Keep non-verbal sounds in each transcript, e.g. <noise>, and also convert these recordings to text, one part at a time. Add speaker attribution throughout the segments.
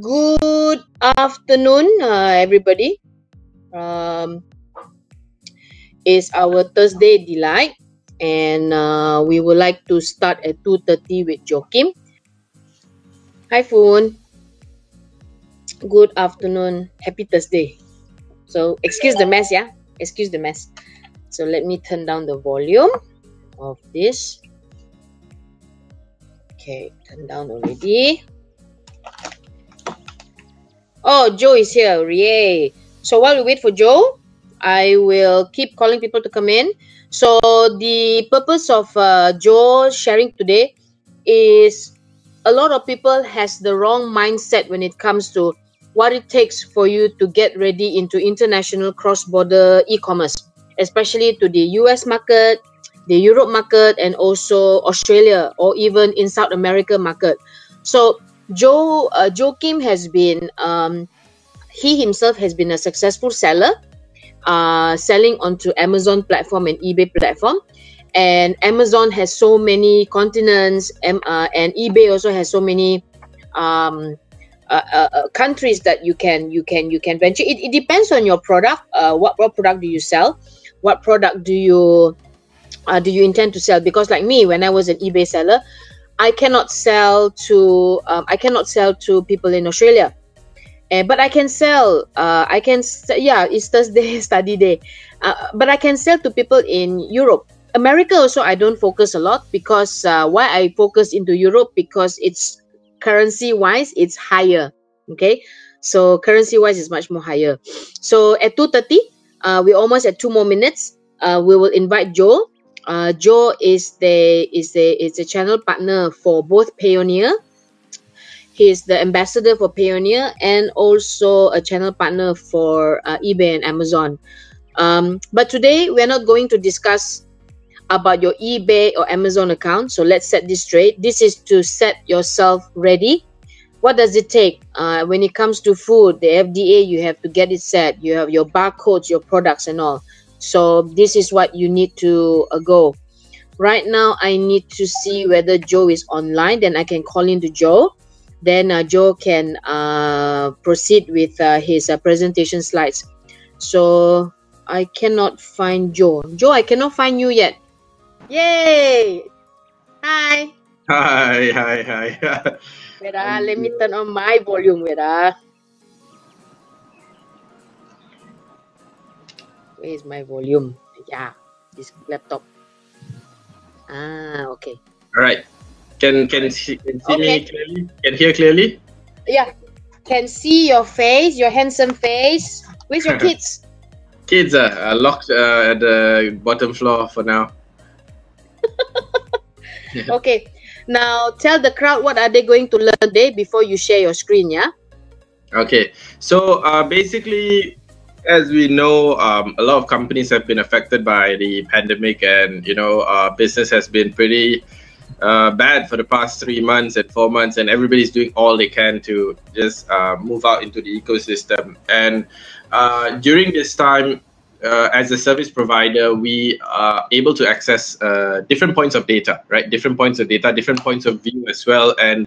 Speaker 1: good afternoon, uh, everybody. Um, it's our Thursday delight, and uh, we would like to start at two thirty with Joachim. Hi, Fung. Good afternoon. Happy Thursday. So, excuse the mess, yeah. Excuse the mess. So let me turn down the volume of this. Okay, turn down already. Oh, Joe is here. Yay. So while we wait for Joe, I will keep calling people to come in. So the purpose of uh, Joe sharing today is a lot of people has the wrong mindset when it comes to what it takes for you to get ready into international cross-border e-commerce, especially to the US market, the Europe market, and also Australia or even in South America market. So Joe uh, Joachim has been um, he himself has been a successful seller, uh, selling onto Amazon platform and eBay platform. And Amazon has so many continents, um, uh, and eBay also has so many um, uh, uh, uh, countries that you can you can you can venture. It, it depends on your product. Uh, what what product do you sell? What product do you do you intend to sell? Because like me, when I was an eBay seller, I cannot sell to um, I cannot sell to people in Australia. Uh, but I can sell. Uh, I can yeah. It's Thursday <laughs> study day, uh, but I can sell to people in Europe, America. Also, I don't focus a lot because uh, why I focus into Europe because it's currency wise it's higher. Okay, so currency wise is much more higher. So at two thirty, uh, we almost at two more minutes. Uh, we will invite Joe uh, Joe is the is a is a channel partner for both Payoneer. He's the ambassador for Payoneer and also a channel partner for uh, eBay and Amazon. Um, but today we're not going to discuss about your eBay or Amazon account. So let's set this straight. This is to set yourself ready. What does it take uh, when it comes to food? The FDA, you have to get it set. You have your barcodes, your products, and all. So this is what you need to uh, go. Right now, I need to see whether Joe is online. Then I can call into Joe. Then uh, Joe can uh, proceed with uh, his uh, presentation slides. So I cannot find Joe. Joe, I cannot find you yet. Yay! Hi.
Speaker 2: Hi, hi, hi. <laughs>
Speaker 1: wait, uh, let me turn on my volume. Wait, uh. Where is my volume? Yeah, this laptop. Ah, okay.
Speaker 2: All right. Can can see, can see okay. me clearly? Can hear clearly?
Speaker 1: Yeah. Can see your face, your handsome face. Where's your <laughs> kids?
Speaker 2: kids are uh, locked uh, at the bottom floor for now. <laughs>
Speaker 1: okay. Now tell the crowd what are they going to learn today before you share your screen, yeah?
Speaker 2: Okay. So uh, basically as we know, um, a lot of companies have been affected by the pandemic, and you know, uh, business has been pretty uh, bad for the past three months and four months, and everybody's doing all they can to just uh, move out into the ecosystem. And uh, during this time, uh, as a service provider, we are able to access uh, different points of data, right? Different points of data, different points of view as well, and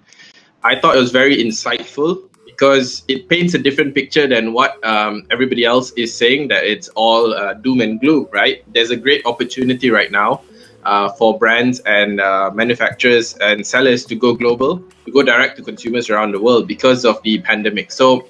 Speaker 2: I thought it was very insightful because it paints a different picture than what um, everybody else is saying that it's all uh, doom and gloom, right? There's a great opportunity right now uh, for brands and uh, manufacturers and sellers to go global, to go direct to consumers around the world because of the pandemic. So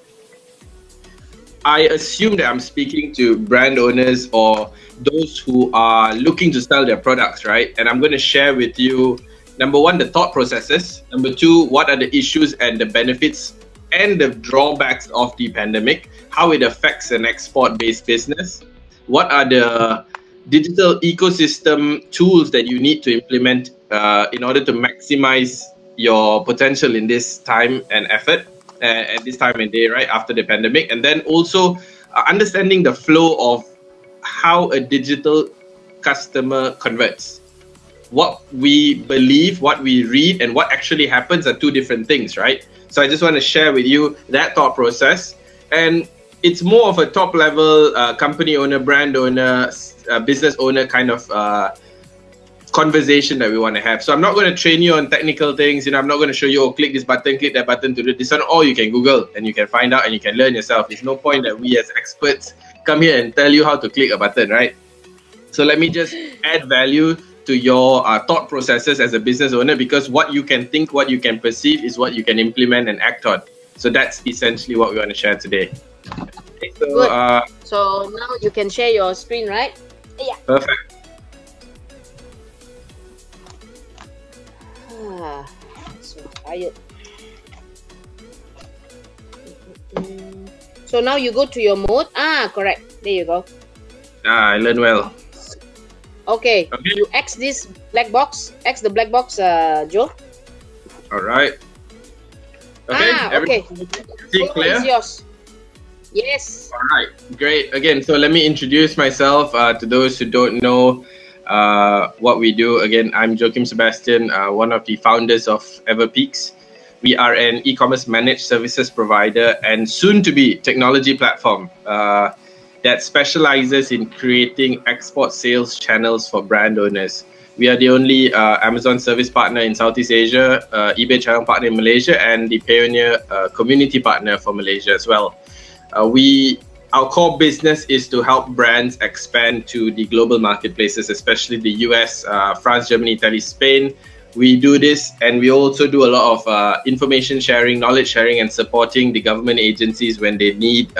Speaker 2: I assume that I'm speaking to brand owners or those who are looking to sell their products, right? And I'm going to share with you number one, the thought processes. Number two, what are the issues and the benefits and the drawbacks of the pandemic, how it affects an export based business, what are the digital ecosystem tools that you need to implement uh, in order to maximize your potential in this time and effort uh, at this time and day, right after the pandemic, and then also uh, understanding the flow of how a digital customer converts. What we believe, what we read, and what actually happens are two different things, right? So I just want to share with you that thought process. And it's more of a top level uh, company owner, brand owner, uh, business owner kind of uh, conversation that we want to have. So I'm not going to train you on technical things. You know, I'm not going to show you, oh, click this button, click that button to do this one. Or you can Google and you can find out and you can learn yourself. There's no point that we as experts come here and tell you how to click a button, right? So let me just add value to your uh, thought processes as a business owner because what you can think, what you can perceive is what you can implement and act on. So that's essentially what we want to share today.
Speaker 1: Okay, so, Good. Uh, so now you can share your screen, right?
Speaker 2: Yeah. Perfect.
Speaker 1: Ah, so tired. So now you go to your mode. Ah, correct. There you go.
Speaker 2: Ah, I learned well.
Speaker 1: Okay. okay. You X this black box. X the black box, uh, Joe.
Speaker 2: All right.
Speaker 1: Okay. Ah, okay.
Speaker 2: See clear?
Speaker 1: yours. Yes.
Speaker 2: All right. Great. Again, so let me introduce myself uh, to those who don't know uh, what we do. Again, I'm Joachim Sebastian, uh, one of the founders of Everpeaks. We are an e-commerce managed services provider and soon to be technology platform uh, that specializes in creating export sales channels for brand owners. We are the only uh, Amazon service partner in Southeast Asia, uh, eBay channel partner in Malaysia, and the Payoneer uh, community partner for Malaysia as well. Uh, we our core business is to help brands expand to the global marketplaces, especially the US, uh, France, Germany, Italy, Spain. We do this, and we also do a lot of uh, information sharing, knowledge sharing, and supporting the government agencies when they need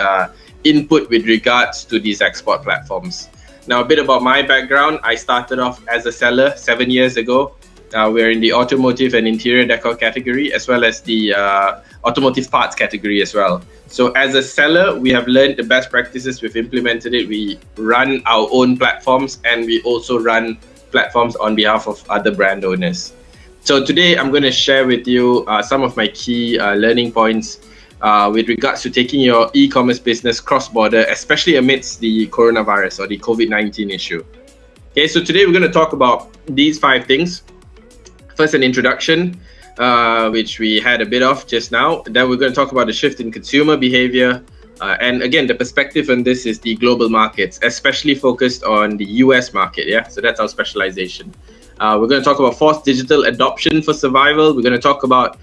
Speaker 2: input with regards to these export platforms. Now, a bit about my background. I started off as a seller seven years ago. Uh, we're in the automotive and interior decor category, as well as the uh, automotive parts category as well. So as a seller, we have learned the best practices. We've implemented it. We run our own platforms and we also run platforms on behalf of other brand owners. So today I'm going to share with you uh, some of my key uh, learning points uh, with regards to taking your e-commerce business cross-border, especially amidst the coronavirus or the COVID-19 issue. Okay, so today we're going to talk about these five things. First, an introduction uh, which we had a bit of just now. Then we're going to talk about the shift in consumer behavior. Uh, and again, the perspective on this is the global markets, especially focused on the US market. Yeah, so that's our specialization. Uh, we're going to talk about forced digital adoption for survival. We're going to talk about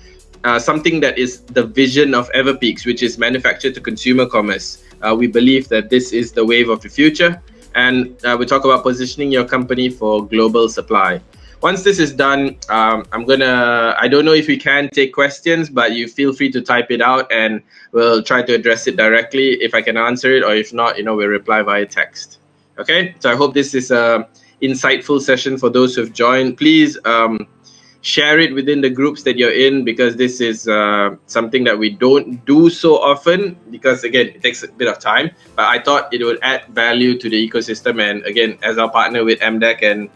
Speaker 2: uh, something that is the vision of Everpeaks, which is manufactured to consumer commerce. Uh, we believe that this is the wave of the future. And uh, we talk about positioning your company for global supply once this is done, um, I'm gonna. I don't know if we can take questions, but you feel free to type it out, and we'll try to address it directly if I can answer it, or if not, you know, we'll reply via text. Okay. So I hope this is a insightful session for those who've joined. Please um, share it within the groups that you're in because this is uh, something that we don't do so often because again it takes a bit of time but i thought it would add value to the ecosystem and again as our partner with mdec and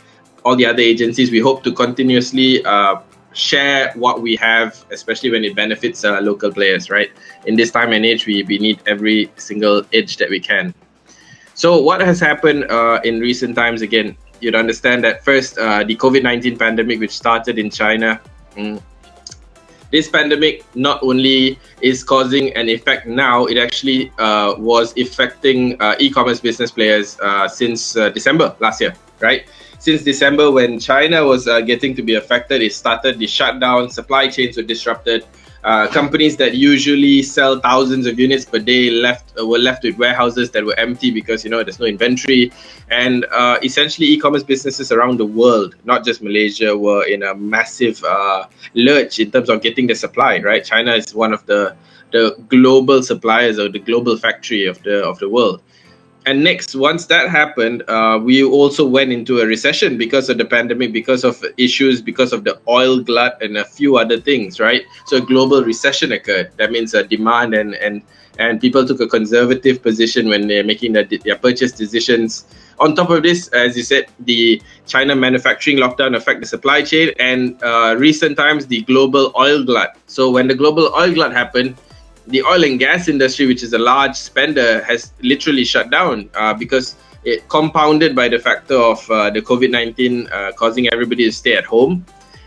Speaker 2: all the other agencies, we hope to continuously uh, share what we have, especially when it benefits uh, local players, right? In this time and age, we, we need every single edge that we can. So, what has happened uh, in recent times? Again, you'd understand that first, uh, the COVID 19 pandemic, which started in China. Mm, this pandemic not only is causing an effect now, it actually uh, was affecting uh, e commerce business players since December last year, right? since December when China was uh, getting to be affected, it started the shutdown, supply chains were disrupted. Uh, companies that usually sell thousands of units per day left uh, were left with warehouses that were empty because you know there's no inventory, and uh, essentially e-commerce businesses around the world, not just Malaysia, were in a massive uh, lurch in terms of getting the supply. Right, China is one of the the global suppliers or the global factory of the of the world and next, once that happened, uh, we also went into a recession because of the pandemic, because of issues, because of the oil glut, and a few other things, right? So a global recession occurred. That means a demand and and and people took a conservative position when they're making their, their purchase decisions. On top of this, as you said, the China manufacturing lockdown affect the supply chain, and uh, recent times the global oil glut. So when the global oil glut happened the oil and gas industry, which is a large spender, has literally shut down uh, because it compounded by the factor of uh, the COVID 19 uh, causing everybody to stay at home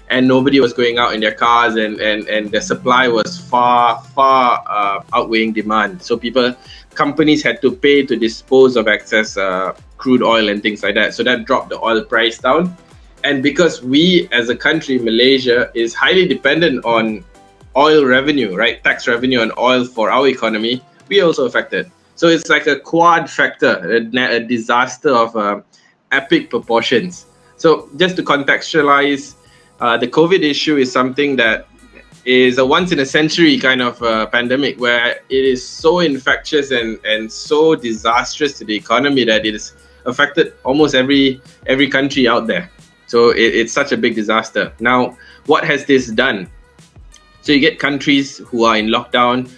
Speaker 2: and nobody was going out in their cars and, and, and the supply was far, far uh, outweighing demand. So people, companies had to pay to dispose of excess uh, crude oil and things like that. So that dropped the oil price down. and because we as a country, Malaysia, is highly dependent on oil revenue, right? Tax revenue on oil for our economy, we are also affected. So it's like a quad factor, a, a disaster of uh, epic proportions. So just to contextualize, uh, the COVID issue is something that is a once in a century kind of uh, pandemic where it is so infectious and, and so disastrous to the economy that it has affected almost every every country out there. So it, it's such a big disaster. Now, what has this done? So you get countries who are in lockdown.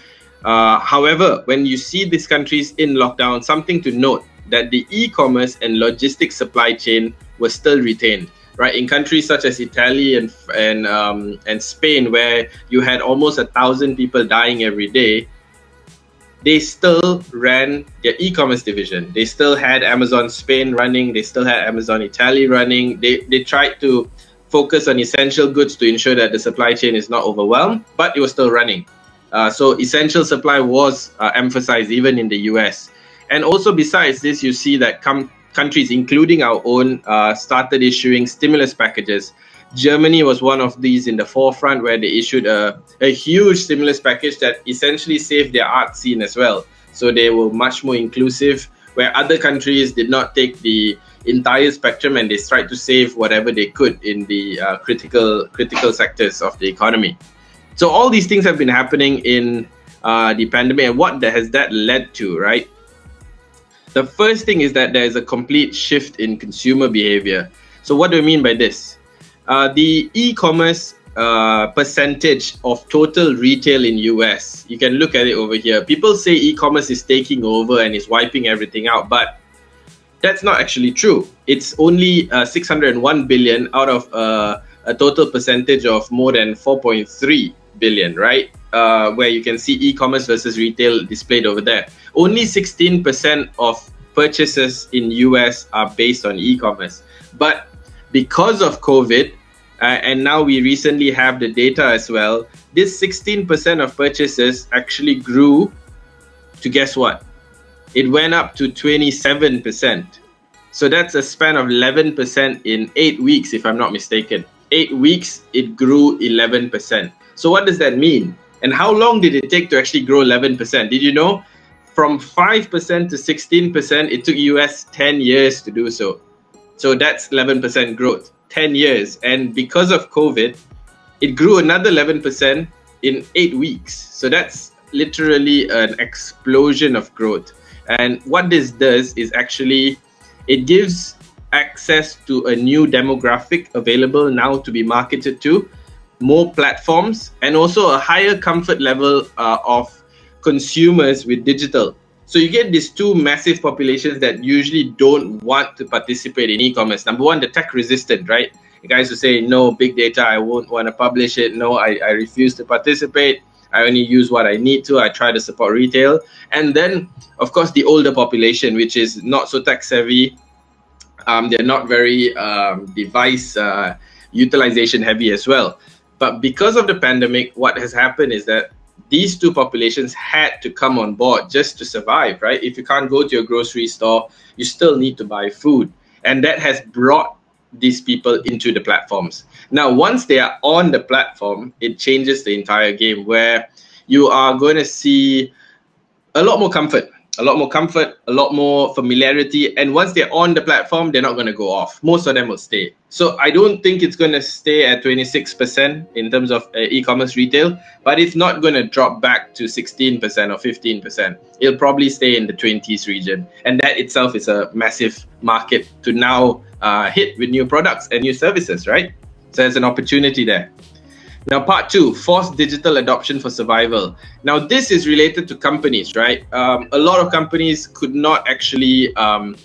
Speaker 2: Uh, however, when you see these countries in lockdown, something to note that the e-commerce and logistics supply chain was still retained right? In countries such as Italy and and um, and Spain, where you had almost a thousand people dying every day, they still ran their e-commerce division. They still had Amazon Spain running. They still had Amazon Italy running. They they tried to focus on essential goods to ensure that the supply chain is not overwhelmed, but it was still running. Uh, so essential supply was uh, emphasized even in the US. And also besides this, you see that come countries, including our own, uh, started issuing stimulus packages. Germany was one of these in the forefront where they issued a, a huge stimulus package that essentially saved their art scene as well. So they were much more inclusive, where other countries did not take the entire spectrum and they tried to save whatever they could in the uh, critical critical sectors of the economy. So all these things have been happening in uh, the pandemic, and what has that led to, right? The first thing is that there is a complete shift in consumer behavior. So, what do I mean by this? Uh, the e-commerce uh, percentage of total retail in US. You can look at it over here. People say e-commerce is taking over and is wiping everything out, but that's not actually true. It's only uh, 601 billion out of uh, a total percentage of more than 4.3 billion, right? Uh, where you can see e-commerce versus retail displayed over there. Only 16% of purchases in US are based on e-commerce. But because of COVID, uh, and now we recently have the data as well, this 16% of purchases actually grew to guess what? It went up to 27%. So that's a span of 11% in eight weeks, if I'm not mistaken. Eight weeks, it grew 11%. So what does that mean? And how long did it take to actually grow 11%? Did you know? From 5% to 16%, it took US 10 years to do so. So that's 11% growth, 10 years. And because of COVID, it grew another 11% in eight weeks. So that's literally an explosion of growth. And what this does is actually it gives access to a new demographic available now to be marketed to more platforms, and also a higher comfort level uh, of consumers with digital. So you get these two massive populations that usually don't want to participate in e-commerce. Number one, the tech resistant, right? The guys who say, no, big data, I won't want to publish it. No, I, I refuse to participate. I only use what I need to. I try to support retail. And then, of course, the older population, which is not so tech savvy. Um, they're not very um, device uh, utilization heavy as well. But because of the pandemic, what has happened is that these two populations had to come on board just to survive, right? If you can't go to your grocery store, you still need to buy food. And that has brought these people into the platforms. Now, once they are on the platform, it changes the entire game where you are going to see a lot more comfort a lot more comfort, a lot more familiarity. And once they're on the platform, they're not going to go off. Most of them will stay. So I don't think it's going to stay at 26% in terms of uh, e commerce retail, but it's not going to drop back to 16% or 15%. It'll probably stay in the 20s region. And that itself is a massive market to now uh, hit with new products and new services, right? There's an opportunity there. Now, part two, forced digital adoption for survival. Now, this is related to companies, right? Um, a lot of companies could not actually um,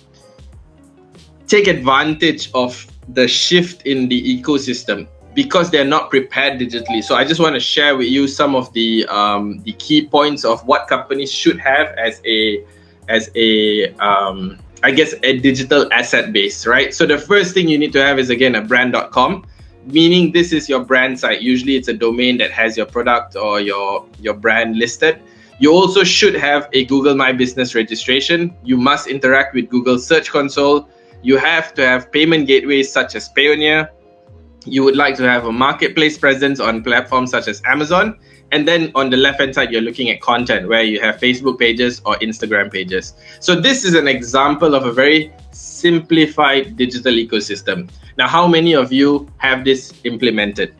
Speaker 2: take advantage of the shift in the ecosystem because they're not prepared digitally. So I just want to share with you some of the um, the key points of what companies should have as a as a um, I guess a digital asset base, right? So the first thing you need to have is again a brand.com meaning this is your brand site. Usually it's a domain that has your product or your, your brand listed. You also should have a Google My Business registration. You must interact with Google Search Console. you have to have payment gateways such as Payoneer. You would like to have a marketplace presence on platforms such as Amazon. And then on the left hand side, you're looking at content where you have Facebook pages or Instagram pages. So this is an example of a very simplified digital ecosystem. Now, how many of you have this implemented?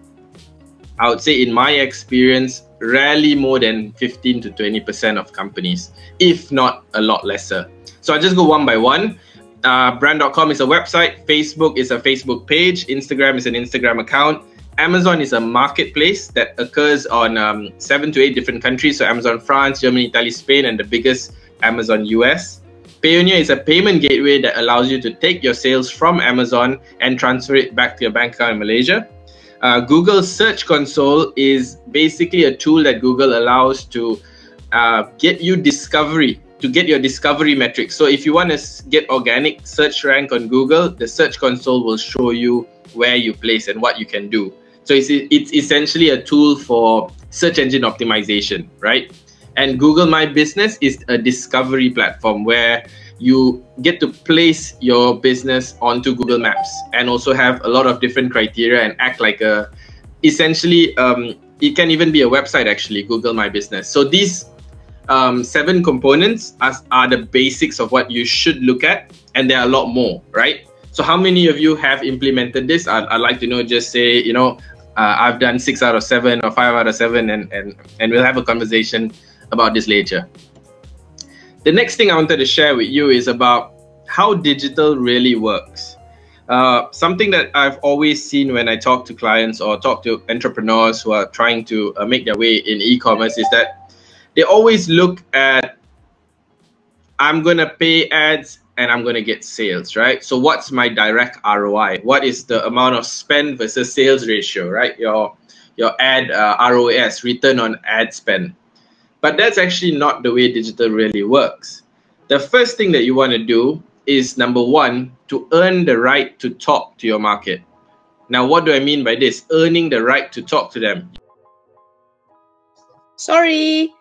Speaker 2: I would say, in my experience, rarely more than 15 to 20% of companies, if not a lot lesser. So I'll just go one by one. Uh, brand.com is a website, Facebook is a Facebook page, Instagram is an Instagram account, Amazon is a marketplace that occurs on um, seven to eight different countries. So Amazon France, Germany, Italy, Spain, and the biggest Amazon US. Payoneer is a payment gateway that allows you to take your sales from Amazon and transfer it back to your bank account in Malaysia. Uh, Google Search Console is basically a tool that Google allows to uh, get you discovery, to get your discovery metrics. So if you want to get organic search rank on Google, the Search Console will show you where you place and what you can do. So it's, it's essentially a tool for search engine optimization, right? And Google My Business is a discovery platform where you get to place your business onto Google Maps and also have a lot of different criteria and act like a essentially um, it can even be a website actually Google My Business. So these um, seven components are, are the basics of what you should look at and there are a lot more, right? So how many of you have implemented this? I'd, I'd like to know, just say, you know, uh, I've done six out of seven or five out of seven and, and, and we'll have a conversation about this later. The next thing I wanted to share with you is about how digital really works. Uh, something that I've always seen when I talk to clients or talk to entrepreneurs who are trying to uh, make their way in e-commerce is that they always look at I'm going to pay ads and I'm going to get sales, right? So what's my direct ROI? What is the amount of spend versus sales ratio, right? Your your ad uh, ROAS, return on ad spend. But that's actually not the way digital really works. The first thing that you want to do is number one, to earn the right to talk to your market. Now, what do I mean by this? Earning the right to talk to them.
Speaker 1: Sorry,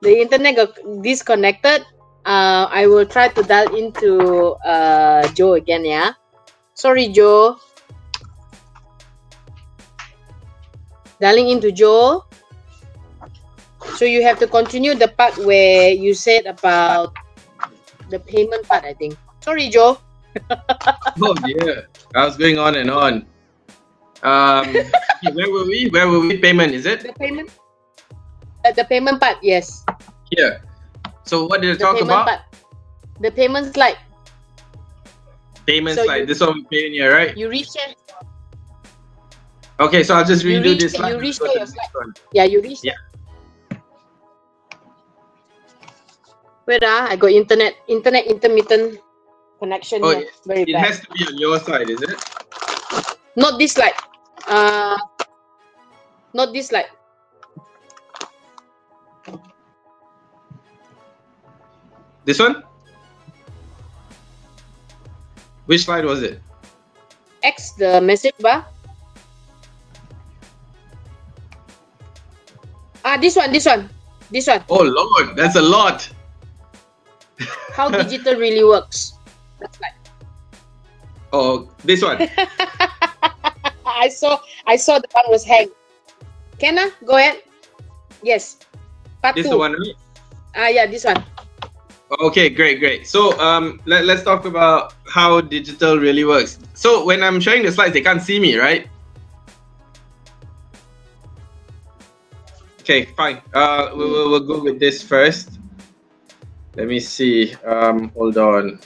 Speaker 1: the internet got disconnected. Uh, I will try to dial into uh, Joe again, yeah? Sorry, Joe. Dialing into Joe. So you have to continue the part where you said about the payment part, I think. Sorry, Joe. <laughs>
Speaker 2: oh yeah, I was going on and on. Um, <laughs> where were we? Where were we? Payment, is it?
Speaker 1: The payment. Uh, the payment part, yes.
Speaker 2: Yeah. So what did I talk about? Part.
Speaker 1: The payment slide.
Speaker 2: Payment so slide. You, this one Payoneer, right?
Speaker 1: You reach it.
Speaker 2: Okay, so I'll just redo
Speaker 1: reach,
Speaker 2: this slide.
Speaker 1: You reach your slide. Yeah, you reach.
Speaker 2: Yeah.
Speaker 1: Wait, ah, I got internet, internet intermittent connection oh, here. Very
Speaker 2: it
Speaker 1: bad.
Speaker 2: has to be on your side, is it?
Speaker 1: Not this slide. Uh, not this slide.
Speaker 2: This one? Which slide was it?
Speaker 1: X, the message bar. Ah, this one, this one, this one.
Speaker 2: Oh Lord, that's a lot.
Speaker 1: How digital really works. That's like.
Speaker 2: Oh, this one. <laughs>
Speaker 1: I saw, I saw the one was hanged. Kenna, go ahead. Yes.
Speaker 2: Part this two. the one, right?
Speaker 1: Ah, yeah, this one.
Speaker 2: Okay, great, great. So um, let, let's talk about how digital really works. So when I'm showing the slides, they can't see me, right? Okay, fine. Uh, we, will we'll go with this first. Let me see. Um, hold on.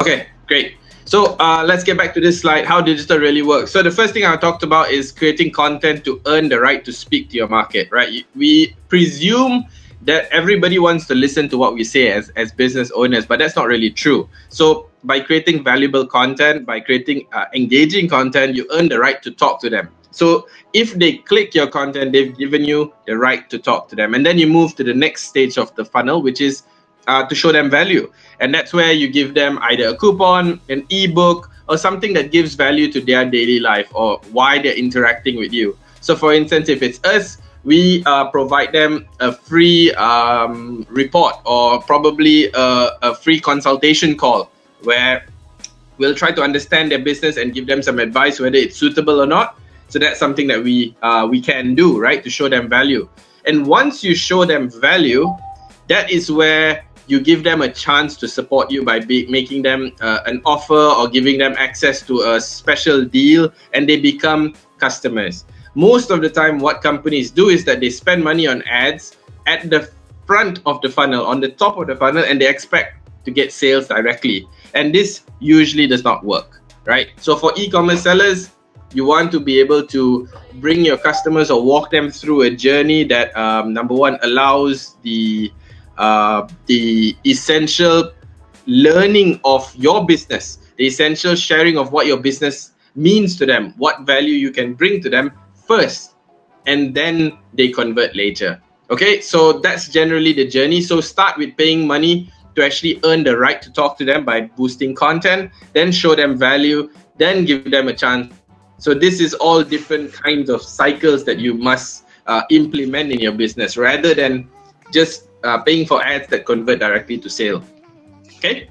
Speaker 2: Okay, great. So uh, let's get back to this slide, how digital really works. So the first thing I talked about is creating content to earn the right to speak to your market, right? We presume that everybody wants to listen to what we say as, as business owners, but that's not really true. So by creating valuable content, by creating uh, engaging content, you earn the right to talk to them. So if they click your content, they've given you the right to talk to them. And then you move to the next stage of the funnel, which is uh, to show them value. And that's where you give them either a coupon, an ebook, or something that gives value to their daily life or why they're interacting with you. So for instance, if it's us, we uh, provide them a free um, report or probably a, a, free consultation call where We'll try to understand their business and give them some advice whether it's suitable or not. So that's something that we uh, we can do, right, to show them value. And once you show them value, that is where you give them a chance to support you by be, making them uh, an offer or giving them access to a special deal, and they become customers. Most of the time, what companies do is that they spend money on ads at the front of the funnel, on the top of the funnel, and they expect to get sales directly. And this usually does not work, right? So for e-commerce sellers, you want to be able to bring your customers or walk them through a journey that um, number one allows the uh, the essential learning of your business, the essential sharing of what your business means to them, what value you can bring to them first, and then they convert later. Okay, so that's generally the journey. So start with paying money to actually earn the right to talk to them by boosting content, then show them value, then give them a chance. So this is all different kinds of cycles that you must uh, implement in your business rather than just uh, paying for ads that convert directly to sale. Okay.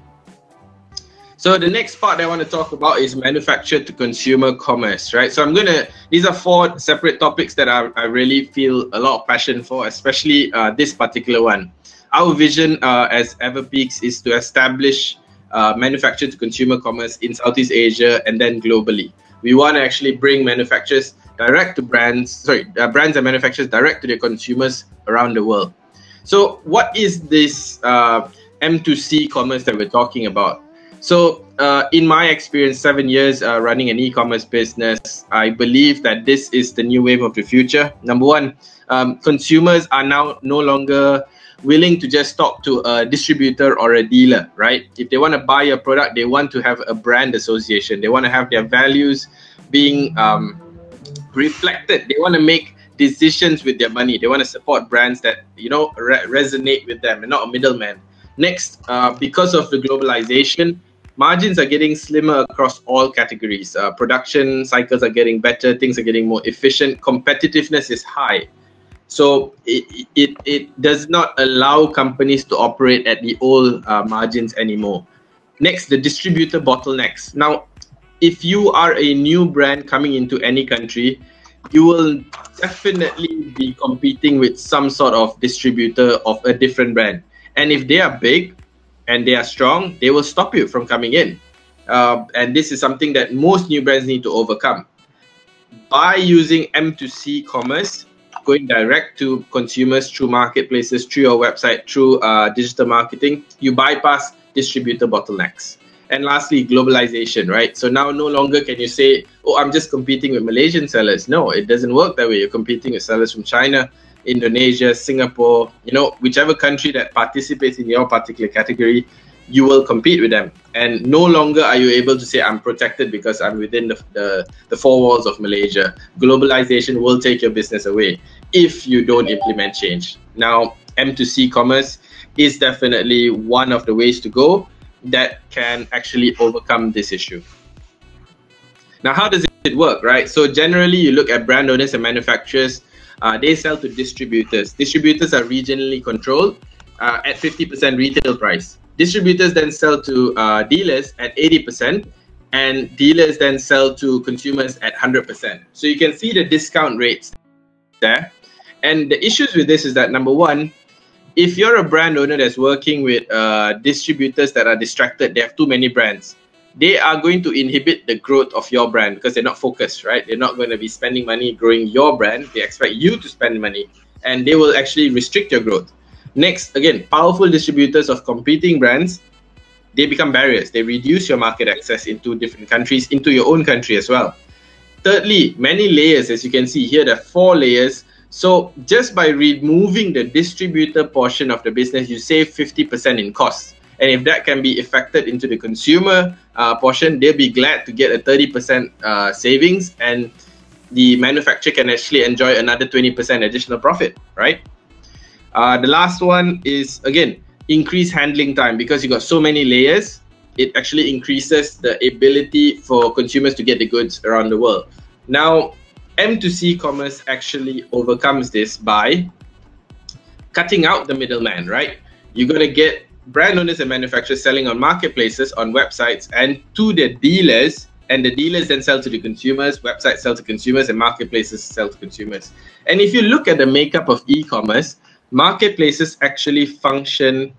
Speaker 2: So the next part I want to talk about is manufacture to consumer commerce, right? So I'm gonna. These are four separate topics that I, I really feel a lot of passion for, especially uh, this particular one. Our vision uh, as Everpeaks is to establish uh, manufacture to consumer commerce in Southeast Asia and then globally. We want to actually bring manufacturers direct to brands, sorry, uh, brands and manufacturers direct to their consumers around the world. So, what is this uh, M2C commerce that we're talking about? So, uh, in my experience, seven years uh, running an e-commerce business, I believe that this is the new wave of the future. Number one, um, consumers are now no longer willing to just talk to a distributor or a dealer, right? If they want to buy a product, they want to have a brand association. They want to have their values being um, reflected. They want to make decisions with their money. They want to support brands that you know re- resonate with them and not a middleman. Next, uh, because of the globalization, margins are getting slimmer across all categories. Uh, production cycles are getting better. Things are getting more efficient. Competitiveness is high. So it, it, it does not allow companies to operate at the old uh, margins anymore. Next, the distributor bottlenecks. Now, if you are a new brand coming into any country, you will definitely be competing with some sort of distributor of a different brand. And if they are big and they are strong, they will stop you from coming in. Uh, and this is something that most new brands need to overcome. By using M2C commerce, going direct to consumers through marketplaces, through your website, through uh, digital marketing, you bypass distributor bottlenecks. And lastly, globalization, right? So now no longer can you say, oh, I'm just competing with Malaysian sellers. No, it doesn't work that way. You're competing with sellers from China, Indonesia, Singapore, you know, whichever country that participates in your particular category, you will compete with them. And no longer are you able to say, I'm protected because I'm within the, the, the four walls of Malaysia. Globalization will take your business away if you don't implement change. Now, M2C commerce is definitely one of the ways to go that can actually overcome this issue. Now, how does it work, right? So generally, you look at brand owners and manufacturers. Uh, they sell to distributors. Distributors are regionally controlled uh, at 50% retail price. Distributors then sell to uh, dealers at 80%, and dealers then sell to consumers at 100%. So you can see the discount rates there. And the issues with this is that number one, if you're a brand owner that's working with uh, distributors that are distracted, they have too many brands, they are going to inhibit the growth of your brand because they're not focused, right? They're not going to be spending money growing your brand. They expect you to spend money and they will actually restrict your growth. Next, again, powerful distributors of competing brands, they become barriers. They reduce your market access into different countries, into your own country as well. Thirdly, many layers, as you can see here, there are four layers so just by removing the distributor portion of the business, you save 50% in costs. And if that can be affected into the consumer uh, portion, they'll be glad to get a 30% uh, savings and the manufacturer can actually enjoy another 20% additional profit, right? Uh, the last one is, again, increase handling time because you got so many layers, it actually increases the ability for consumers to get the goods around the world. Now, M2C commerce actually overcomes this by cutting out the middleman, right? You're going to get brand owners and manufacturers selling on marketplaces, on websites, and to the dealers. And the dealers then sell to the consumers, websites sell to consumers, and marketplaces sell to consumers. And if you look at the makeup of e commerce, marketplaces actually function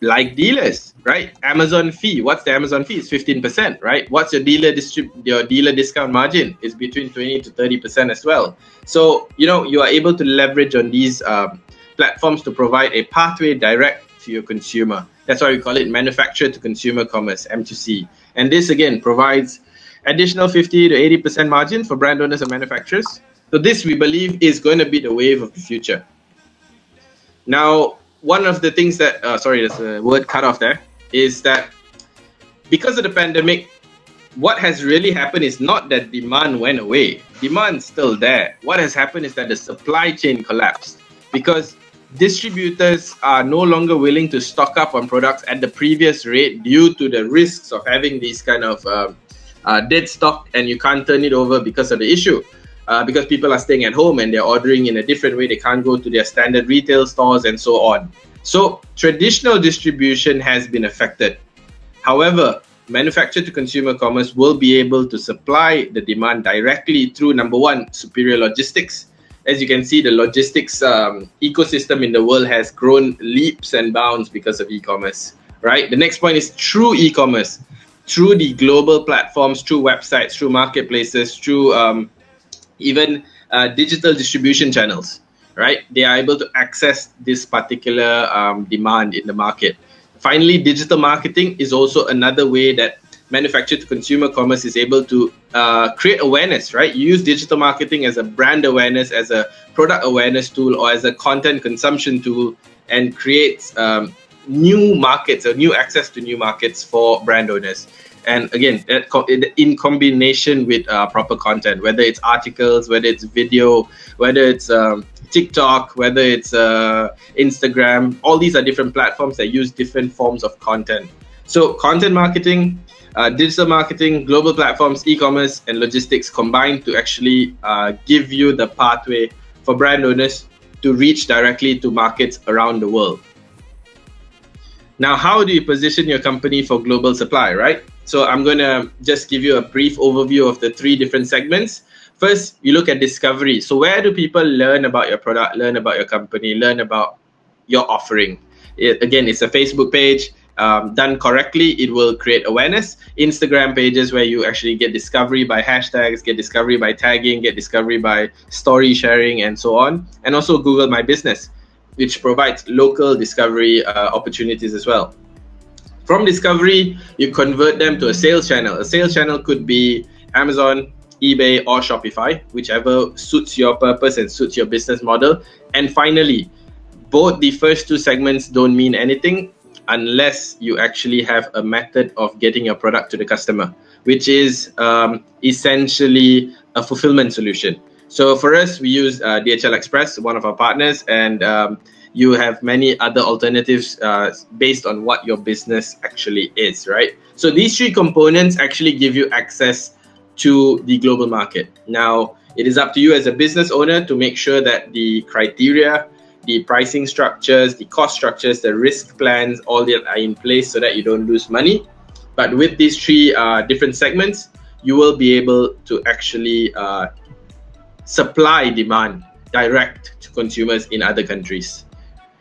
Speaker 2: like dealers, right? Amazon fee. What's the Amazon fee? It's 15%, right? What's your dealer distrib- your dealer discount margin? It's between 20 to 30% as well. So, you know, you are able to leverage on these um, platforms to provide a pathway direct to your consumer. That's why we call it manufacturer to consumer commerce, M2C. And this again provides additional 50 to 80% margin for brand owners and manufacturers. So this we believe is going to be the wave of the future. Now, one of the things that uh, sorry, there's a word cut off there is that because of the pandemic, what has really happened is not that demand went away. Demand's still there. What has happened is that the supply chain collapsed because distributors are no longer willing to stock up on products at the previous rate due to the risks of having these kind of uh, uh, dead stock and you can't turn it over because of the issue uh, because people are staying at home and they're ordering in a different way. They can't go to their standard retail stores and so on. So traditional distribution has been affected. However, manufacturer to consumer commerce will be able to supply the demand directly through number one, superior logistics. As you can see, the logistics um, ecosystem in the world has grown leaps and bounds because of e-commerce, right? The next point is true e-commerce, through the global platforms, through websites, through marketplaces, through um, even uh, digital distribution channels, right? They are able to access this particular um, demand in the market. Finally, digital marketing is also another way that manufacturer to consumer commerce is able to uh, create awareness, right? You use digital marketing as a brand awareness, as a product awareness tool, or as a content consumption tool, and creates um, new markets or new access to new markets for brand owners and again in combination with uh, proper content whether it's articles whether it's video whether it's um, tiktok whether it's uh, instagram all these are different platforms that use different forms of content. So content marketing uh, digital marketing global platforms e-commerce and logistics combined to actually uh, give you the pathway for brand owners to reach directly to markets around the world now how do you position your company for global supply right so I'm going to just give you a brief overview of the three different segments. First, you look at discovery. So where do people learn about your product, learn about your company, learn about your offering? It, again, it's a Facebook page. Um, done correctly, it will create awareness. Instagram pages where you actually get discovery by hashtags, get discovery by tagging, get discovery by story sharing, and so on. And also Google My Business, which provides local discovery uh, opportunities as well. From discovery, you convert them to a sales channel. A sales channel could be Amazon, eBay, or Shopify, whichever suits your purpose and suits your business model. And finally, both the first two segments don't mean anything unless you actually have a method of getting your product to the customer, which is um, essentially a fulfillment solution. So for us, we use uh, DHL Express, one of our partners, and um, you have many other alternatives uh, based on what your business actually is, right? So these three components actually give you access to the global market. Now, it is up to you as a business owner to make sure that the criteria, the pricing structures, the cost structures, the risk plans, all that are in place so that you don't lose money. But with these three uh, different segments, you will be able to actually uh, supply demand direct to consumers in other countries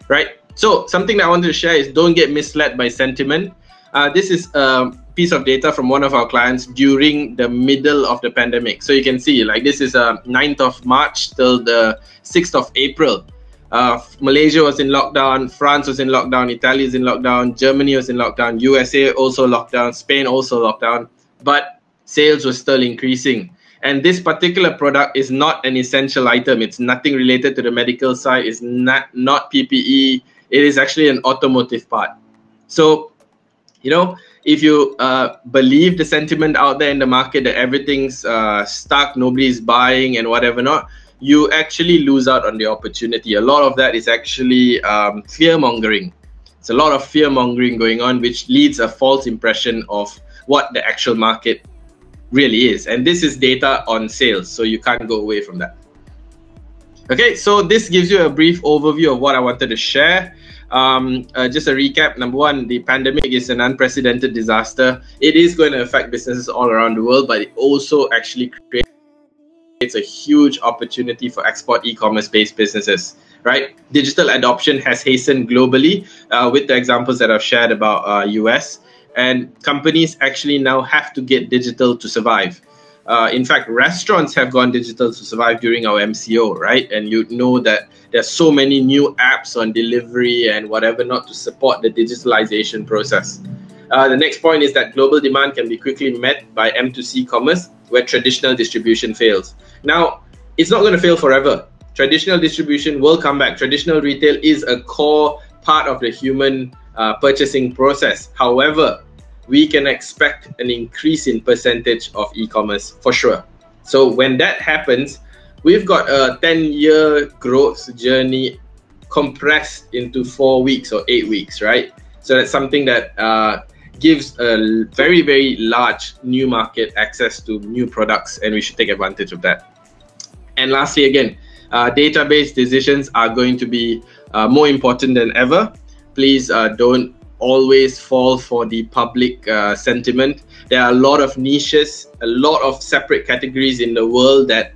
Speaker 2: right? So something that I wanted to share is don't get misled by sentiment. Uh, this is a piece of data from one of our clients during the middle of the pandemic. So you can see like this is uh, 9th of March till the 6th of April. Uh, Malaysia was in lockdown, France was in lockdown, Italy is in lockdown, Germany was in lockdown, USA also lockdown, Spain also lockdown, but sales were still increasing. And this particular product is not an essential item. It's nothing related to the medical side. It's not not PPE. It is actually an automotive part. So, you know, if you uh, believe the sentiment out there in the market that everything's uh, stuck, nobody's buying, and whatever not, you actually lose out on the opportunity. A lot of that is actually um, fear mongering. It's a lot of fear mongering going on, which leads a false impression of what the actual market really is. And this is data on sales, so you can't go away from that. Okay, so this gives you a brief overview of what I wanted to share. um, uh, just a recap. Number one, the pandemic is an unprecedented disaster. It is going to affect businesses all around the world, but it also actually creates it's a huge opportunity for export e-commerce based businesses. Right, digital adoption has hastened globally uh, with the examples that I've shared about uh, US, and companies actually now have to get digital to survive. Uh, in fact, restaurants have gone digital to survive during our MCO, right? And you know that there's so many new apps on delivery and whatever not to support the digitalization process. Uh, the next point is that global demand can be quickly met by M2C commerce where traditional distribution fails. Now, it's not going to fail forever. Traditional distribution will come back. Traditional retail is a core part of the human uh, purchasing process. However, we can expect an increase in percentage of e-commerce for sure. So when that happens, we've got a 10-year growth journey compressed into four weeks or eight weeks, right? So that's something that uh, gives a very, very large new market access to new products, and we should take advantage of that. And lastly, again, uh, database decisions are going to be uh, more important than ever. Please uh, don't always fall for the public uh, sentiment. There are a lot of niches, a lot of separate categories in the world that,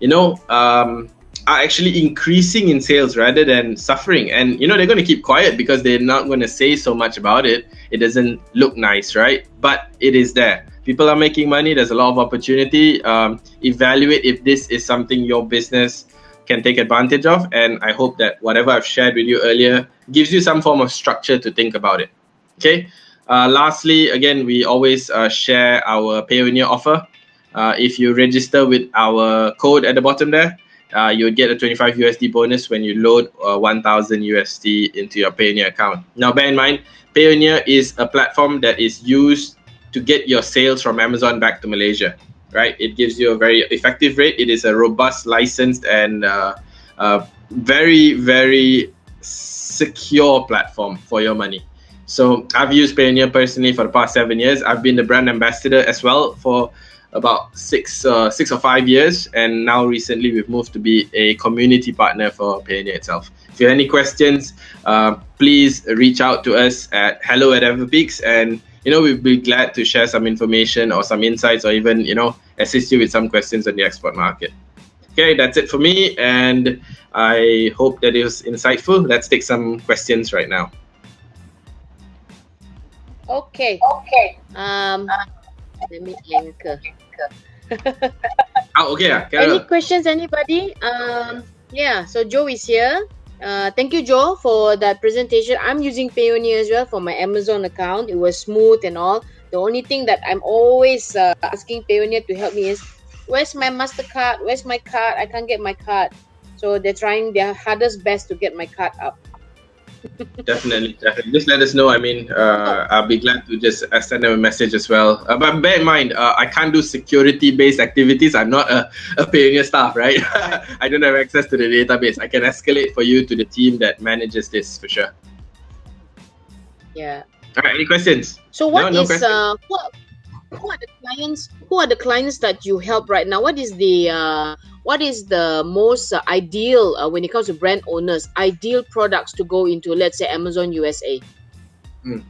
Speaker 2: you know, um, are actually increasing in sales rather than suffering. And, you know, they're going to keep quiet because they're not going to say so much about it. It doesn't look nice, right? But it is there. People are making money. There's a lot of opportunity. Um, evaluate if this is something your business can take advantage of. And I hope that whatever I've shared with you earlier gives you some form of structure to think about it. Okay. Uh, lastly, again, we always uh, share our Payoneer offer. Uh, if you register with our code at the bottom there, uh, you'll get a 25 USD bonus when you load uh, 1000 USD into your Payoneer account. Now, bear in mind, Payoneer is a platform that is used to get your sales from Amazon back to Malaysia right? It gives you a very effective rate. It is a robust, licensed, and uh, uh, very, very secure platform for your money. So I've used Payoneer personally for the past seven years. I've been the brand ambassador as well for about six, uh, six or five years, and now recently we've moved to be a community partner for Payoneer itself. If you have any questions, uh, please reach out to us at hello at Everpeaks and you know, we'd be glad to share some information or some insights or even, you know, assist you with some questions on the export market. Okay, that's it for me. And I hope that it was insightful. Let's take some questions right now.
Speaker 1: Okay. Okay. Um, let me anchor.
Speaker 2: oh, okay. Yeah.
Speaker 1: Any questions, anybody? Um, yeah. So Joe is here. Uh, thank you, Joe, for that presentation. I'm using Payoneer as well for my Amazon account. It was smooth and all. The only thing that I'm always uh, asking Payoneer to help me is, where's my MasterCard? Where's my card? I can't get my card. So they're trying their hardest best to get my card up
Speaker 2: definitely, definitely. Just let us know. I mean, uh, I'll be glad to just uh, send them a message as well. Uh, but bear in mind, uh, I can't do security-based activities. I'm not a, <laughs> a Payoneer staff, right? <laughs> I don't have access to the database. I can escalate for you to the team that manages this for sure.
Speaker 1: Yeah.
Speaker 2: All right. Any questions?
Speaker 1: So what no, no is uh what who are the clients who are the clients that you help right now? What is the uh, what is the most uh, ideal uh, when it comes to brand owners ideal products to go into let's say amazon usa
Speaker 2: mm.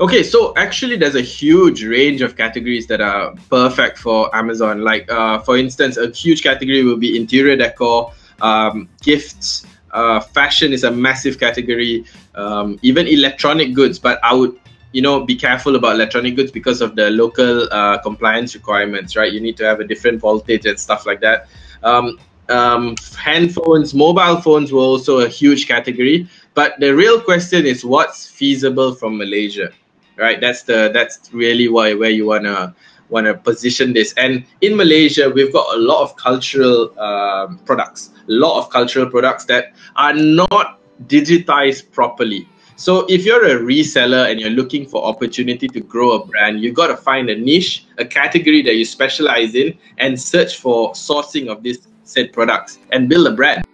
Speaker 2: okay so actually there's a huge range of categories that are perfect for amazon. Like uh, for instance a huge category will be interior decor um, gifts uh, fashion is a massive category um, even electronic goods. But i would you know be careful about electronic goods because of the local uh, compliance requirements right? You need to have a different voltage and stuff like that. Um, um, handphones mobile phones were also a huge category. But the real question is what's feasible from malaysia right? That's the that's really why where you want to want to position this. And in malaysia we've got a lot of cultural um, products a lot of cultural products that are not digitized properly so if you're a reseller and you're looking for opportunity to grow a brand, you got to find a niche, a category that you specialize in, and search for sourcing of these said products and build a brand.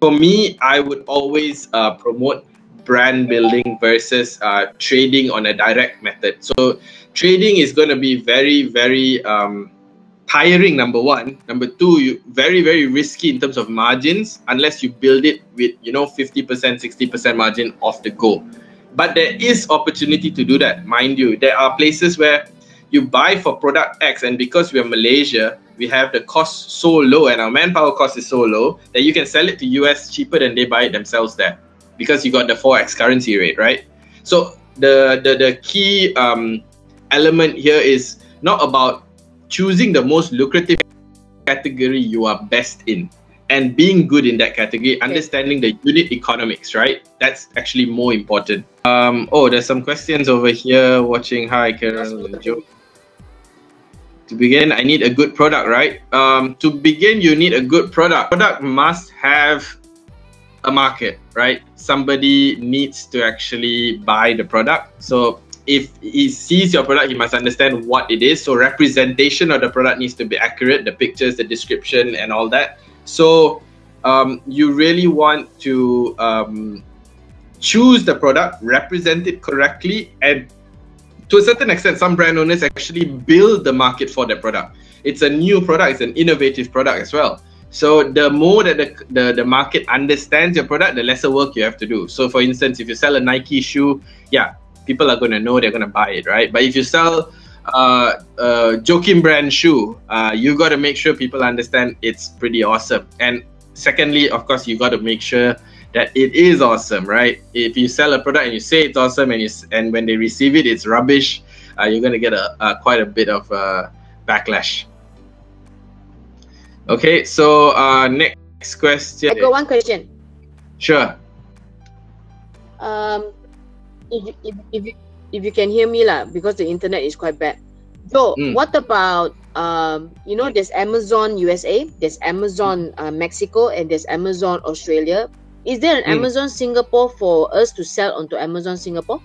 Speaker 2: For me, I would always uh, promote brand building versus uh, trading on a direct method. So trading is going to be very, very um, tiring number one. Number two you very very risky in terms of margins unless you build it with you know 50% 60% margin off the go. But there is opportunity to do that mind you. There are places where you buy for product x and because we're malaysia we have the cost so low and our manpower cost is so low that you can sell it to us cheaper than they buy it themselves there because you got the forex currency rate right? So the the, the key um, element here is not about choosing the most lucrative category you are best in and being good in that category, understanding the unit economics, right? That's actually more important. Um, oh, there's some questions over here watching. Hi, and Joe. To begin, I need a good product, right? Um, to begin, you need a good product. Product must have a market, right? Somebody needs to actually buy the product. So if he sees your product, he must understand what it is. So representation of the product needs to be accurate, the pictures, the description, and all that. So um, you really want to um, choose the product, represent it correctly, and to a certain extent, some brand owners actually build the market for their product. It's a new product, it's an innovative product as well. So the more that the, the, the market understands your product, the lesser work you have to do. So for instance, if you sell a Nike shoe, yeah, people are going to know they're going to buy it, right? But if you sell uh, a Joachim brand shoe, uh, you got to make sure people understand it's pretty awesome. And secondly, of course, you got to make sure that it is awesome, right? If you sell a product and you say it's awesome, and you and when they receive it, it's rubbish, uh, you're going to get a, a, quite a bit of uh, backlash. Okay, so uh, next question.
Speaker 1: I got one question.
Speaker 2: Sure.
Speaker 1: Um, if, if, if, you, if you can hear me lah, because the internet is quite bad. So, mm. what about um, you know, there's Amazon USA, there's Amazon uh, Mexico, and there's Amazon Australia. Is there an mm. Amazon Singapore for us to sell onto Amazon Singapore?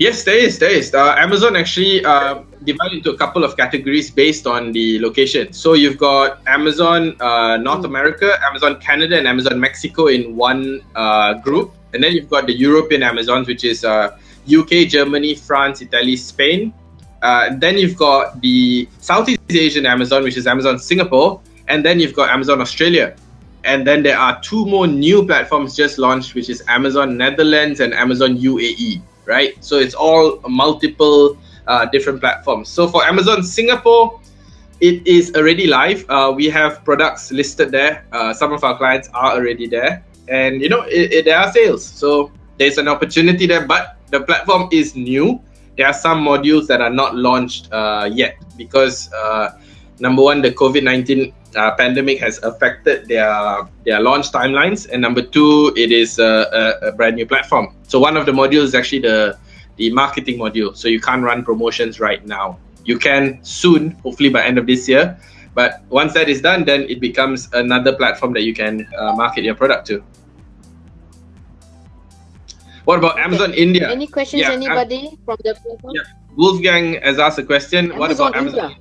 Speaker 2: Yes, there is. There is. Uh, Amazon actually uh, divided into a couple of categories based on the location. So you've got Amazon uh, North mm. America, Amazon Canada, and Amazon Mexico in one uh, group, and then you've got the European Amazons, which is UK, uh, Germany, France, Italy, Spain. Uh, then you've got the Southeast Asian Amazon, which is Amazon Singapore, and then you've got Amazon Australia. And then there are two more new platforms just launched, which is Amazon Netherlands and Amazon UAE right? So it's all multiple uh, different platforms. So for Amazon Singapore, it is already live. Uh, we have products listed there. Uh, some of our clients are already there, and you know it, it, there are sales. So there's an opportunity there, but the platform is new. There are some modules that are not launched uh, yet because uh, number one, the COVID nineteen uh, pandemic has affected their their launch timelines, and number two, it is a, a, a, brand new platform. So one of the modules is actually the the marketing module. So you can't run promotions right now. You can soon, hopefully by end of this year. But once that is done, then it becomes another platform that you can uh, market your product to. What about Amazon. India?
Speaker 1: Any questions, yeah, anybody from the platform? Yeah.
Speaker 2: Wolfgang has asked a question. Amazon what about Amazon? India?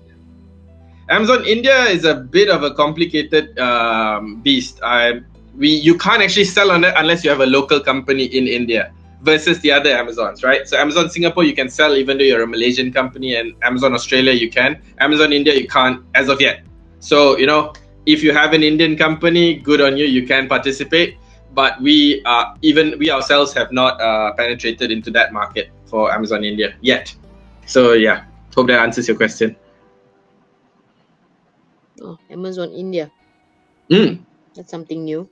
Speaker 2: Amazon India is a bit of a complicated um, beast. I, we you can't actually sell on it unless you have a local company in India versus the other Amazons, right? So Amazon Singapore you can sell even though you're a Malaysian company, and Amazon Australia you can. Amazon India you can't as of yet. So you know if you have an Indian company, good on you. You can participate, but we uh, even we ourselves have not uh, penetrated into that market for Amazon India yet. So yeah, hope that answers your question.
Speaker 1: Oh, Amazon India.
Speaker 2: Mm.
Speaker 1: That's something new.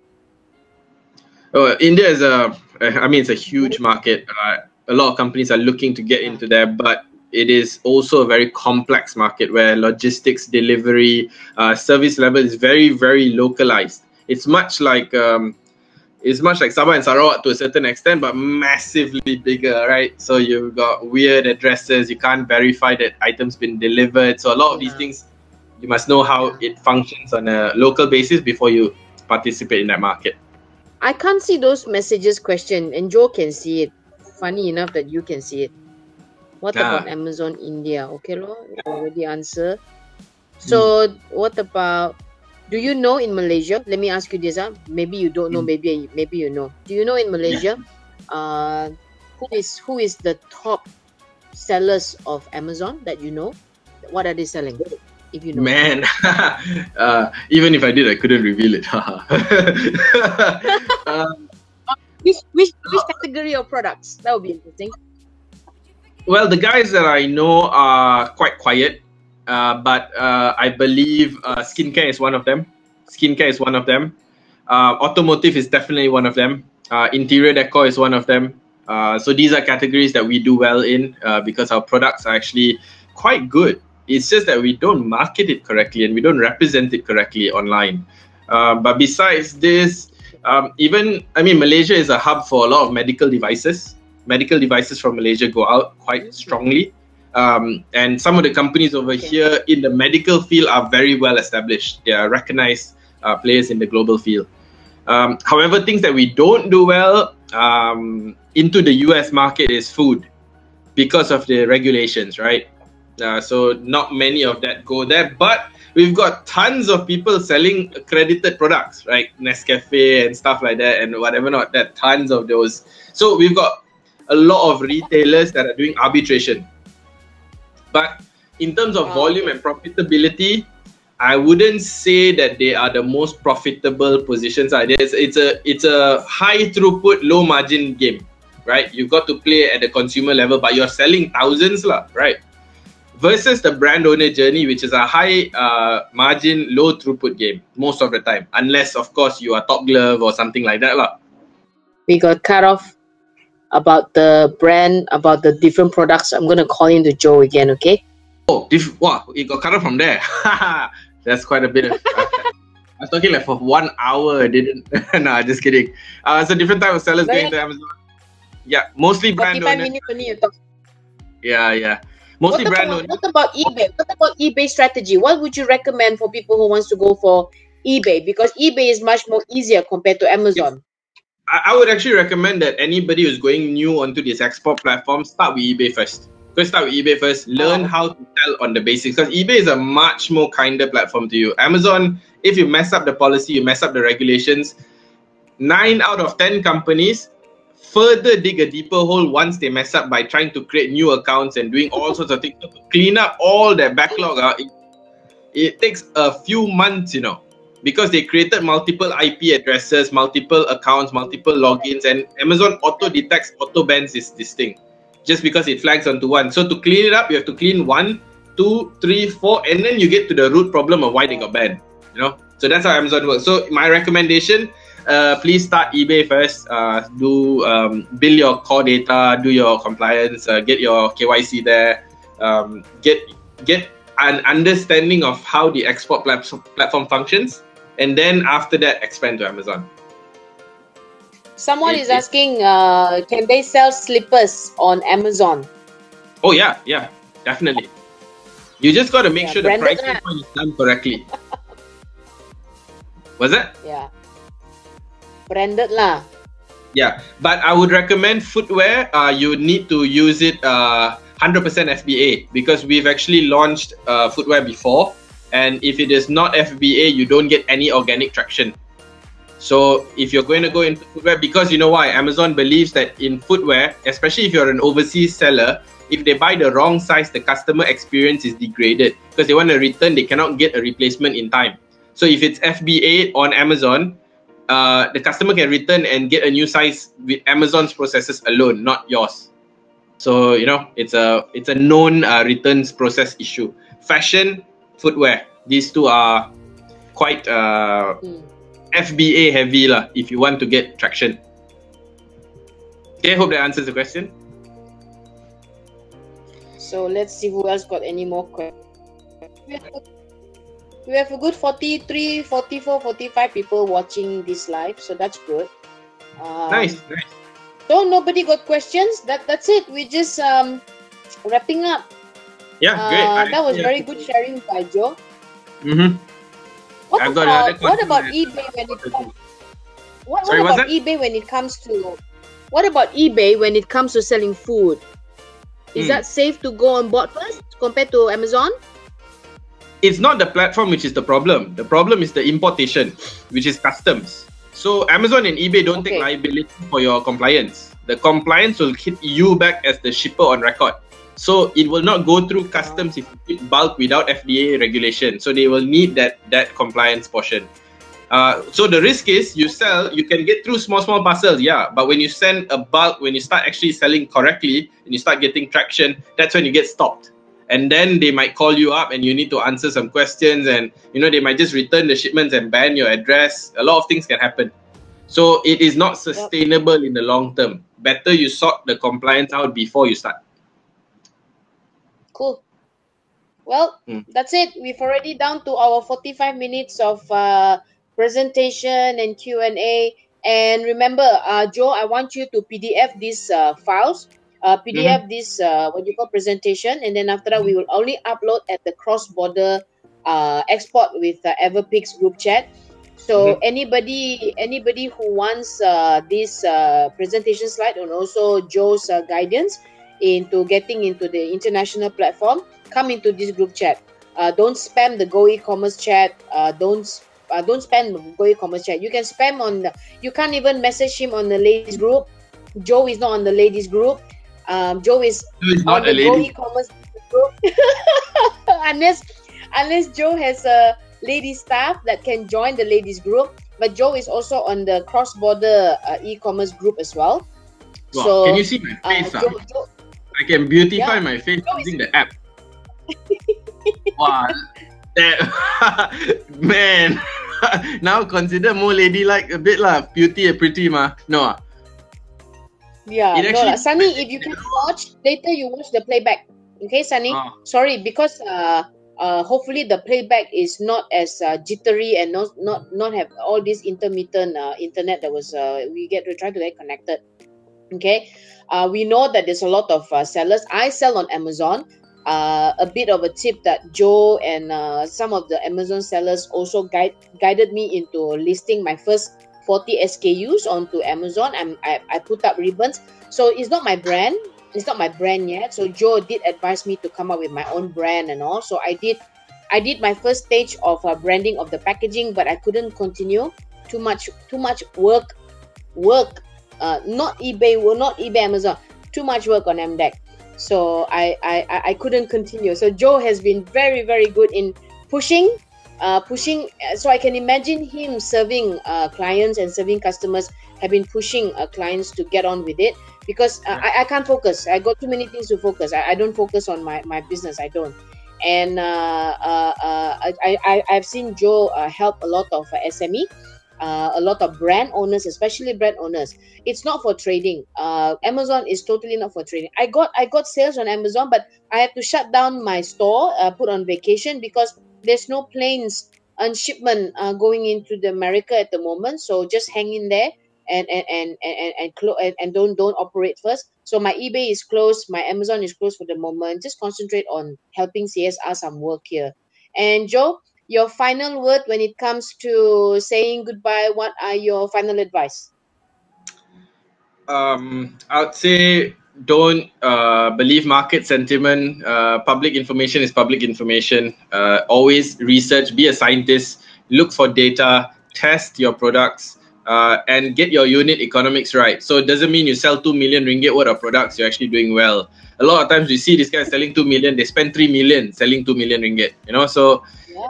Speaker 2: Oh, India is a, I mean, it's a huge market. Uh, a lot of companies are looking to get into there, but it is also a very complex market where logistics, delivery, uh, service level is very, very localized. It's much like um, it's much like Sabah and Sarawak to a certain extent, but massively bigger, right? So you've got weird addresses. You can't verify that items been delivered. So a lot of these things you must know how it functions on a local basis before you participate in that market.
Speaker 1: I can't see those messages question and Joe can see it. Funny enough that you can see it. What ah. about Amazon India? Okay, lo, already answer. So hmm. what about do you know in Malaysia? Let me ask you this. Uh, maybe you don't know, hmm. maybe maybe you know. Do you know in Malaysia yeah. uh who is who is the top sellers of Amazon that you know? What are they selling? If you know.
Speaker 2: Man, <laughs> uh, even if I did, I couldn't reveal it. um, <laughs>
Speaker 1: which which which category of products? That would be interesting.
Speaker 2: Well, the guys that I know are quite quiet, uh, but uh, I believe uh, skincare is one of them. Skincare is one of them. Uh, automotive is definitely one of them. Uh, interior decor is one of them. Uh, so these are categories that we do well in because our products are actually quite good. It's just that we don't market it correctly and we don't represent it correctly online. but besides this, um, even I mean, Malaysia is a hub for a lot of medical devices. Medical devices from Malaysia go out quite strongly. Um, and some of the companies over okay. here in the medical field are very well established. They are recognized uh, players in the global field. Um, however, things that we don't do well um, into the US market is food because of the regulations, right? Uh, so not many of that go there, but we've got tons of people selling accredited products, right? Nescafe and stuff like that, and whatever not. That tons of those. So we've got a lot of retailers that are doing arbitration. But in terms of volume and profitability, I wouldn't say that they are the most profitable positions. It's, it's a it's a high throughput, low margin game, right? You've got to play at the consumer level, but you're selling thousands, lah, right? Versus the brand owner journey, which is a high uh, margin, low throughput game most of the time, unless of course you are top glove or something like that, lah.
Speaker 1: We got cut off about the brand, about the different products. I'm gonna call in into Joe again, okay?
Speaker 2: Oh, diff- wow, it got cut off from there. <laughs> That's quite a bit of. I was talking like for one hour. I didn't. <laughs> nah, just kidding. Uh, so different type of sellers going to Amazon. Yeah, mostly brand owners. Yeah, yeah. Mostly
Speaker 1: what
Speaker 2: brand
Speaker 1: about, owners. What about eBay? What about eBay strategy? What would you recommend for people who wants to go for eBay? Because eBay is much more easier compared to Amazon.
Speaker 2: I, I would actually recommend that anybody who's going new onto this export platform start with eBay first First start with eBay first. Learn oh. how to sell on the basics because eBay is a much more kinder platform to you. Amazon, if you mess up the policy, you mess up the regulations. Nine out of ten companies further dig a deeper hole once they mess up by trying to create new accounts and doing all sorts of things to clean up all their backlog. Uh, it, it takes a few months, you know, because they created multiple IP addresses, multiple accounts, multiple logins, and Amazon auto detects, auto bans is this thing just because it flags onto one. So to clean it up, you have to clean one, two, three, four, and then you get to the root problem of why they got banned. You know, so that's how Amazon works. So my recommendation, uh, please start eBay first. Uh, do um, build your core data, do your compliance, uh, get your KYC there, um, get get an understanding of how the export platform functions, and then after that expand to Amazon.
Speaker 1: Someone it, is asking, uh, can they sell slippers on Amazon?
Speaker 2: Oh yeah, yeah, definitely. You just got to make yeah, sure the pricing point is done correctly. <laughs> Was it?
Speaker 1: Yeah. Branded lah.
Speaker 2: Yeah, but I would recommend footwear. Uh, you need to use it uh, 100% FBA because we've actually launched uh, footwear before, and if it is not FBA, you don't get any organic traction. So if you're going to go into footwear, because you know why, Amazon believes that in footwear, especially if you're an overseas seller, if they buy the wrong size, the customer experience is degraded because they want to return, they cannot get a replacement in time. So if it's FBA on Amazon, uh, the customer can return and get a new size with Amazon's processes alone, not yours. So you know it's a it's a known uh, returns process issue. Fashion, footwear, these two are quite. Uh, mm FBA heavy lah if you want to get traction. Okay, hope that answers the question.
Speaker 1: So let's see who else got any more questions. We have a good 43, 44, 45 people watching this live, so that's good.
Speaker 2: Um, nice, nice.
Speaker 1: So nobody got questions. That that's it. We're just um wrapping up.
Speaker 2: Yeah, uh,
Speaker 1: great. that was yeah. very good sharing by Joe.
Speaker 2: Mm-hmm.
Speaker 1: What I've about what about eBay when it comes? What, Sorry, what about eBay when it comes to? What about eBay when it comes to selling food? Is hmm. that safe to go on board first compared to Amazon?
Speaker 2: It's not the platform which is the problem. The problem is the importation, which is customs. So Amazon and eBay don't okay. take liability for your compliance. The compliance will hit you back as the shipper on record. So it will not go through customs if you bulk without FDA regulation. So they will need that that compliance portion. Uh, so the risk is you sell, you can get through small, small parcels, yeah. But when you send a bulk, when you start actually selling correctly and you start getting traction, that's when you get stopped. And then they might call you up and you need to answer some questions and you know they might just return the shipments and ban your address. A lot of things can happen. So it is not sustainable in the long term. Better you sort the compliance out before you start.
Speaker 1: Cool. Well, mm. that's it. We've already down to our 45 minutes of uh, presentation and Q&A. And remember, uh, Joe, I want you to PDF these uh, files, uh, PDF mm-hmm. this, uh, what you call presentation. And then after that, we will only upload at the cross-border uh, export with uh, Everpeaks group chat. So mm-hmm. anybody anybody who wants uh, this uh, presentation slide and also Joe's uh, guidance into getting into the international platform, come into this group chat. Uh, don't spam the Go e-commerce chat. Uh, don't uh, don't spam the Go e-commerce chat. You can spam on the, you can't even message him on the ladies group. Joe is not on the ladies group. Um, Joe is on the Go e-commerce group. <laughs> unless unless Joe has a lady staff that can join the ladies group. But Joe is also on the cross-border uh, e-commerce group as well.
Speaker 2: So can you see my face? Uh, Joe, Joe, I can beautify yeah. my face Joe using the app. <laughs> wow, that <laughs> man. <laughs> now consider more ladylike a bit lah. Beauty and pretty ma. No. Ah?
Speaker 1: Yeah, it no, Sunny, if you can watch later, you watch the playback. Okay, Sunny. Oh. Sorry, because uh, uh, hopefully the playback is not as uh, jittery and not not not have all this intermittent uh, internet that was uh, we get to try to get connected. Okay, uh, we know that there's a lot of uh, sellers. I sell on Amazon uh, a bit of a tip that Joe and uh, some of the Amazon sellers also guide, guided me into listing my first 40 SKUs onto Amazon. I'm, I, I put up ribbons. So it's not my brand. It's not my brand yet. So Joe did advise me to come up with my own brand and all. So I did I did my first stage of uh, branding of the packaging, but I couldn't continue. Too much too much work work. Uh, not eBay, well, not eBay, Amazon. Too much work on MDEC so I, I I couldn't continue. So Joe has been very very good in pushing, uh, pushing. So I can imagine him serving uh, clients and serving customers. Have been pushing uh, clients to get on with it because uh, I, I can't focus. I got too many things to focus. I, I don't focus on my, my business. I don't. And uh, uh, uh, I, I, I've seen Joe uh, help a lot of uh, SME uh, a lot of brand owners, especially brand owners. It's not for trading. Uh, Amazon is totally not for trading. I got I got sales on Amazon, but I have to shut down my store, uh, put on vacation because there's no planes and shipment uh, going into the America at the moment. So just hang in there and and and and and, clo- and, and don't don't operate first. So my eBay is closed, my Amazon is closed for the moment. Just concentrate on helping CSR some work here. And Joe, your final word when it comes to saying goodbye what are your final advice?
Speaker 2: Um i would say don't uh, believe market sentiment. Uh, public information is public information. Uh, always research be a scientist look for data test your products uh, and get your unit economics right so it doesn't mean you sell 2 million ringgit worth of products you're actually doing well a lot of times we see this guy selling 2 million they spend 3 million selling 2 million ringgit you know so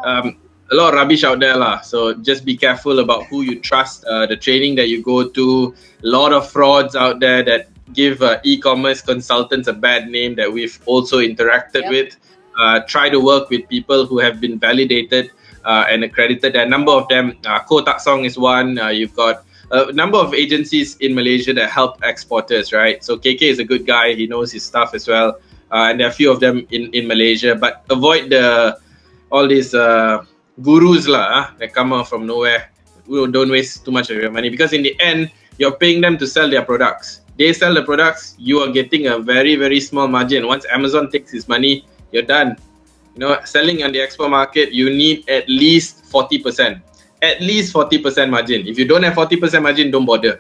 Speaker 2: um, a lot of rubbish out there lah. So just be careful about who you trust. Uh, the training that you go to, a lot of frauds out there that give uh, e-commerce consultants a bad name that we've also interacted yep. with. Uh, try to work with people who have been validated and accredited. A number of them, uh, Kotak Song is one. Uh, you've got a number of agencies in Malaysia that help exporters, right? So KK is a good guy. He knows his stuff as well. Uh, and there are a few of them in, in Malaysia, but avoid the all these uh, gurus lah uh, that come out from nowhere. Don't waste too much of your money because in the end, you're paying them to sell their products. They sell the products, you are getting a very very small margin. Once Amazon takes his money, you're done. You know, selling on the export market, you need at least forty percent. At least forty percent margin. If you don't have forty percent margin, don't bother.